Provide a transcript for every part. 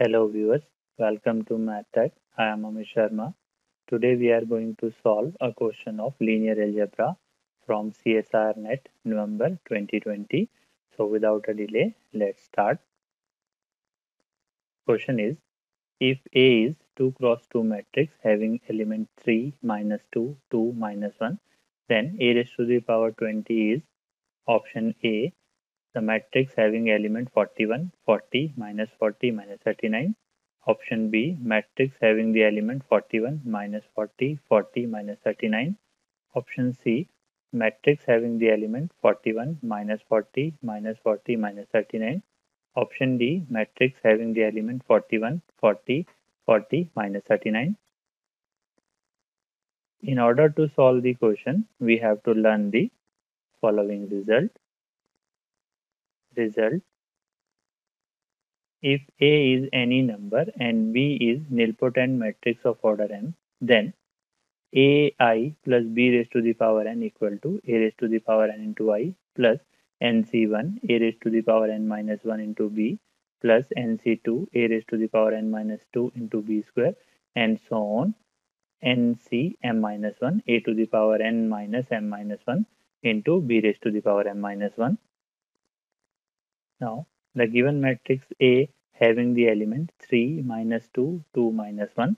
Hello viewers, welcome to Math Tecz. I am Amit Sharma. Today we are going to solve a question of linear algebra from CSIR NET November 2020. So without a delay, let's start. Question is, if A is 2 cross 2 matrix having element 3, minus 2, 2, minus 1, then A raised to the power 20 is option A the matrix having element 41, 40, minus 40, minus 39. Option B, matrix having the element 41, minus 40, 40, minus 39. Option C, matrix having the element 41, minus 40, minus 40, minus 39. Option D, matrix having the element 41, 40, 40, minus 39. In order to solve the question, we have to learn the following result result. If A is any number and B is nilpotent matrix of order m, then AI plus B raised to the power n equal to A raised to the power n into I plus NC1 A raised to the power n minus 1 into B plus NC2 A raised to the power n minus 2 into B square and so on. NC m minus 1 A to the power n minus m minus 1 into B raised to the power m minus 1 now, the given matrix A having the element 3 minus 2, 2 minus 1,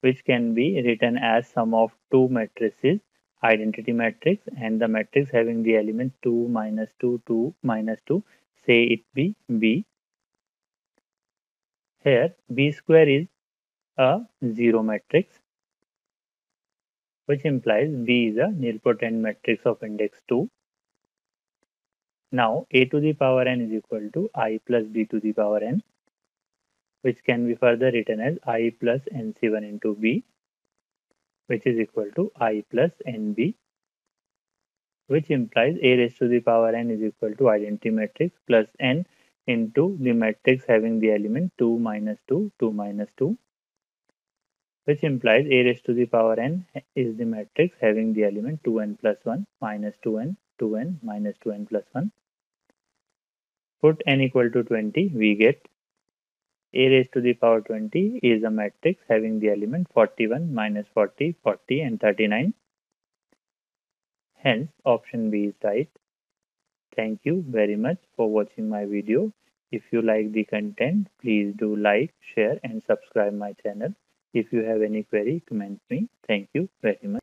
which can be written as sum of two matrices, identity matrix and the matrix having the element 2 minus 2, 2 minus 2, say it be B. Here, B square is a zero matrix, which implies B is a nilpotent matrix of index 2 now a to the power n is equal to i plus b to the power n which can be further written as i plus nc1 into b which is equal to i plus nb which implies a raised to the power n is equal to identity matrix plus n into the matrix having the element 2 minus 2 2 minus 2 which implies a raised to the power n is the matrix having the element 2n plus 1 minus 2n 2n minus 2n plus 1 put n equal to 20, we get a raised to the power 20 is a matrix having the element 41, minus 40, 40 and 39. Hence, option B is right. Thank you very much for watching my video. If you like the content, please do like, share and subscribe my channel. If you have any query, comment me. Thank you very much.